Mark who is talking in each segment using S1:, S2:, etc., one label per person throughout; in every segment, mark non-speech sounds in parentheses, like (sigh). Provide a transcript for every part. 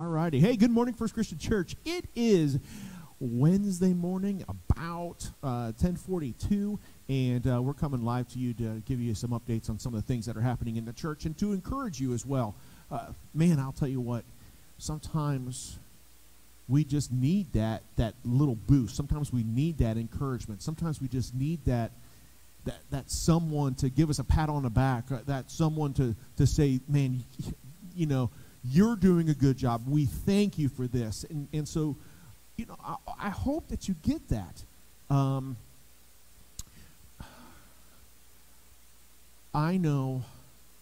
S1: All righty. Hey, good morning, First Christian Church. It is Wednesday morning, about uh, 1042, and uh, we're coming live to you to give you some updates on some of the things that are happening in the church and to encourage you as well. Uh, man, I'll tell you what, sometimes we just need that, that little boost. Sometimes we need that encouragement. Sometimes we just need that, that, that someone to give us a pat on the back, uh, that someone to, to say, man, you know, you're doing a good job. We thank you for this. And, and so, you know, I, I hope that you get that. Um, I know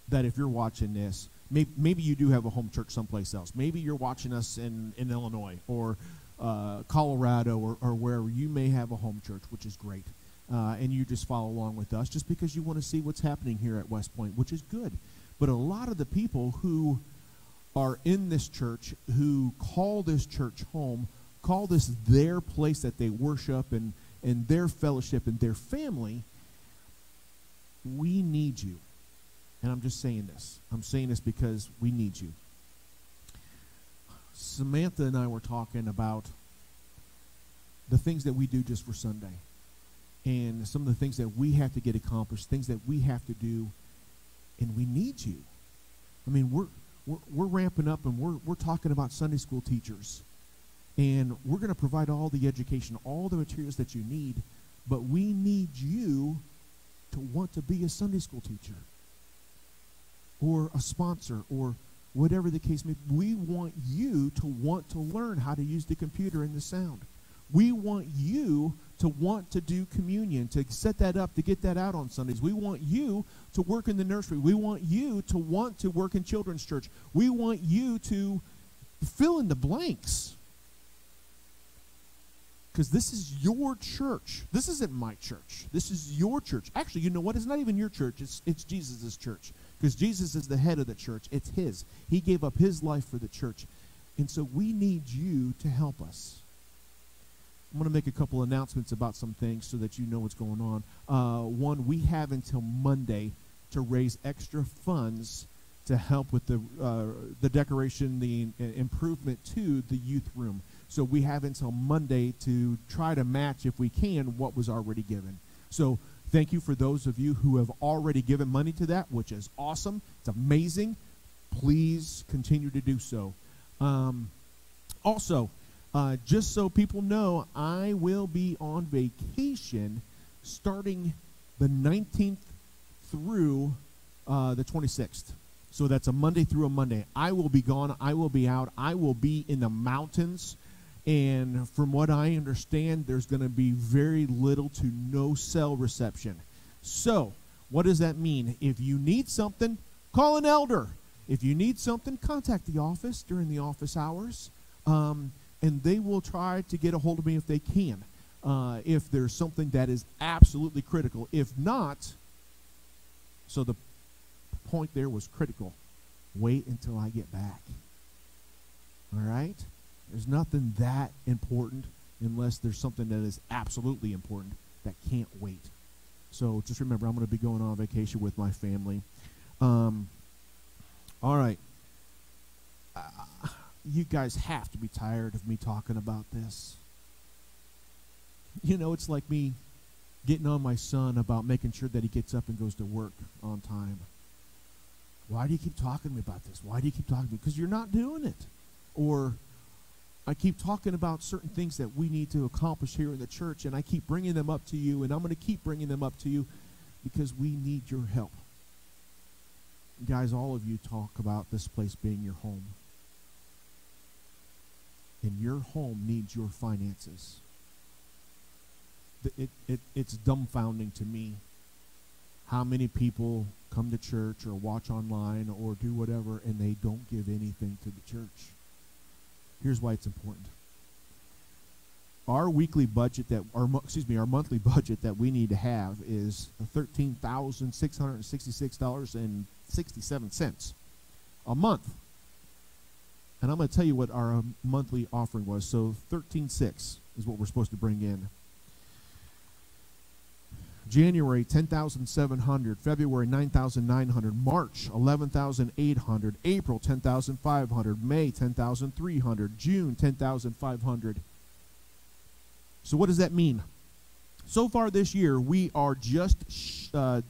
S1: that if you're watching this, maybe, maybe you do have a home church someplace else. Maybe you're watching us in, in Illinois or uh, Colorado or, or wherever you may have a home church, which is great. Uh, and you just follow along with us just because you want to see what's happening here at West Point, which is good. But a lot of the people who are in this church who call this church home, call this their place that they worship and, and their fellowship and their family, we need you. And I'm just saying this. I'm saying this because we need you. Samantha and I were talking about the things that we do just for Sunday and some of the things that we have to get accomplished, things that we have to do, and we need you. I mean, we're we're, we're ramping up and we're, we're talking about Sunday school teachers. And we're going to provide all the education, all the materials that you need, but we need you to want to be a Sunday school teacher or a sponsor or whatever the case may be. We want you to want to learn how to use the computer and the sound. We want you to want to do communion, to set that up, to get that out on Sundays. We want you to work in the nursery. We want you to want to work in children's church. We want you to fill in the blanks. Because this is your church. This isn't my church. This is your church. Actually, you know what? It's not even your church, it's, it's Jesus' church. Because Jesus is the head of the church, it's His. He gave up His life for the church. And so we need you to help us. I'm going to make a couple announcements about some things so that you know what's going on. Uh, one, we have until Monday to raise extra funds to help with the uh, the decoration, the uh, improvement to the youth room. So we have until Monday to try to match, if we can, what was already given. So thank you for those of you who have already given money to that, which is awesome. It's amazing. Please continue to do so. Um, also, uh, just so people know, I will be on vacation starting the 19th through uh, the 26th. So that's a Monday through a Monday. I will be gone. I will be out. I will be in the mountains. And from what I understand, there's going to be very little to no cell reception. So, what does that mean? If you need something, call an elder. If you need something, contact the office during the office hours. Um, and they will try to get a hold of me if they can. Uh, if there's something that is absolutely critical. If not, so the point there was critical. Wait until I get back. All right? There's nothing that important unless there's something that is absolutely important that can't wait. So just remember, I'm going to be going on vacation with my family. Um, all right. You guys have to be tired of me talking about this. You know, it's like me getting on my son about making sure that he gets up and goes to work on time. Why do you keep talking to me about this? Why do you keep talking to me? Because you're not doing it. Or I keep talking about certain things that we need to accomplish here in the church, and I keep bringing them up to you, and I'm going to keep bringing them up to you because we need your help. Guys, all of you talk about this place being your home your home needs your finances. It, it, it's dumbfounding to me how many people come to church or watch online or do whatever and they don't give anything to the church. Here's why it's important. Our weekly budget that our excuse me, our monthly (laughs) budget that we need to have is thirteen thousand six And I'm going to tell you what our um, monthly offering was. So 13.6 is what we're supposed to bring in. January 10,700, February 9,900, March 11,800, April 10,500, May 10,300, June 10,500. So what does that mean? So far this year, we are just uh,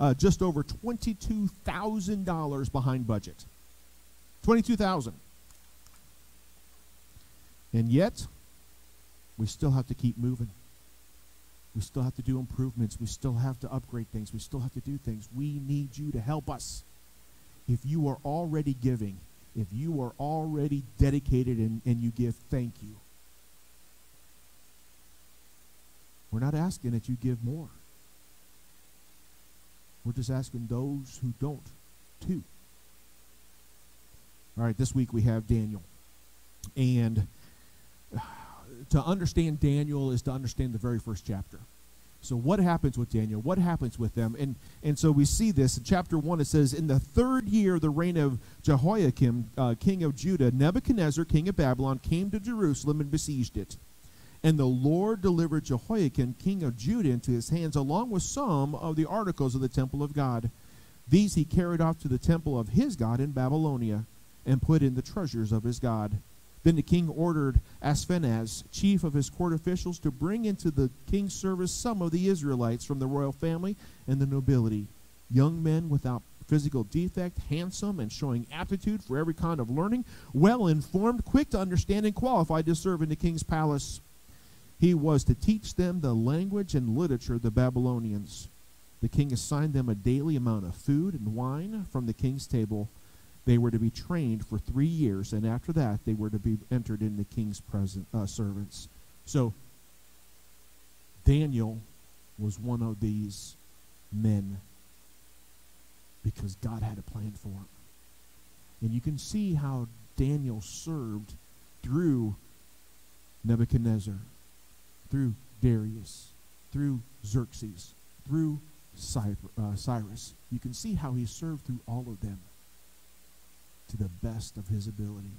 S1: uh, just over twenty-two thousand dollars behind budget. Twenty-two thousand, and yet we still have to keep moving. We still have to do improvements. We still have to upgrade things. We still have to do things. We need you to help us. If you are already giving, if you are already dedicated and, and you give, thank you. We're not asking that you give more. We're just asking those who don't too. All right, this week we have Daniel. And to understand Daniel is to understand the very first chapter. So what happens with Daniel? What happens with them? And and so we see this in chapter one. It says, "In the third year, of the reign of Jehoiakim, uh, king of Judah, Nebuchadnezzar, king of Babylon, came to Jerusalem and besieged it. And the Lord delivered Jehoiakim, king of Judah, into his hands, along with some of the articles of the temple of God. These he carried off to the temple of his God in Babylonia, and put in the treasures of his God." Then the king ordered Ashpenaz, chief of his court officials, to bring into the king's service some of the Israelites from the royal family and the nobility, young men without physical defect, handsome and showing aptitude for every kind of learning, well informed, quick to understand, and qualified to serve in the king's palace. He was to teach them the language and literature of the Babylonians. The king assigned them a daily amount of food and wine from the king's table they were to be trained for three years, and after that, they were to be entered in the king's present uh, servants. So, Daniel was one of these men because God had a plan for him. And you can see how Daniel served through Nebuchadnezzar, through Darius, through Xerxes, through uh, Cyrus. You can see how he served through all of them to the best of his ability.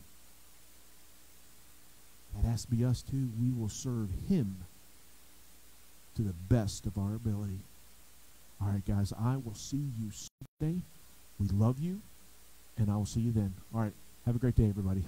S1: That has to be us too. We will serve him to the best of our ability. All right, guys, I will see you Sunday. We love you, and I will see you then. All right, have a great day, everybody.